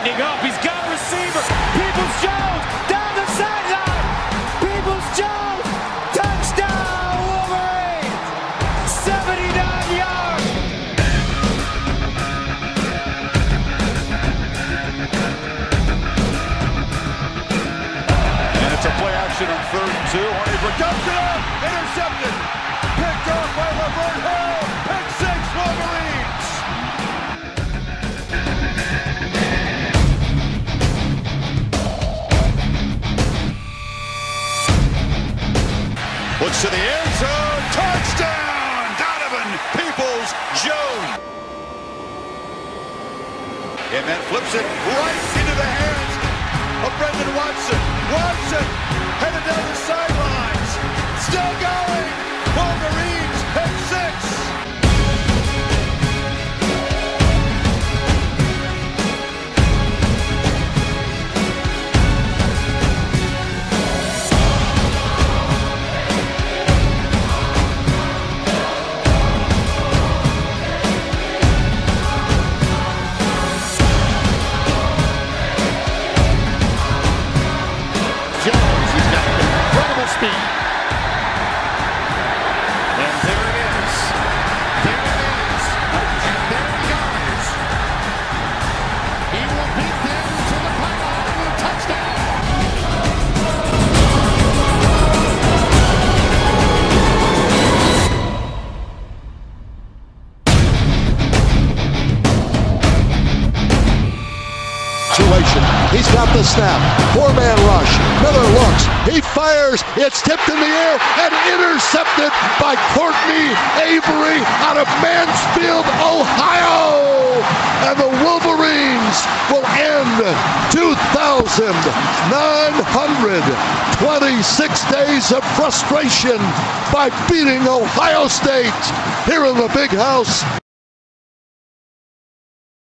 tightening up. He's got receiver. Peoples Jones down the sideline. Peoples Jones. Touchdown, Wolverine. 79 yards. And it's a play action on third and two. Hornibrook dumps it up. Intercepted. Looks to the end zone. Touchdown. Donovan Peoples Jones. And then flips it right into the hands of Brandon Watson. Watson headed down the sidelines. Still going. Situation. He's got the snap. Four-man rush. Miller looks. He fires. It's tipped in the air and intercepted by Courtney Avery out of Mansfield, Ohio. And the Wolverines will end 2,926 days of frustration by beating Ohio State here in the big house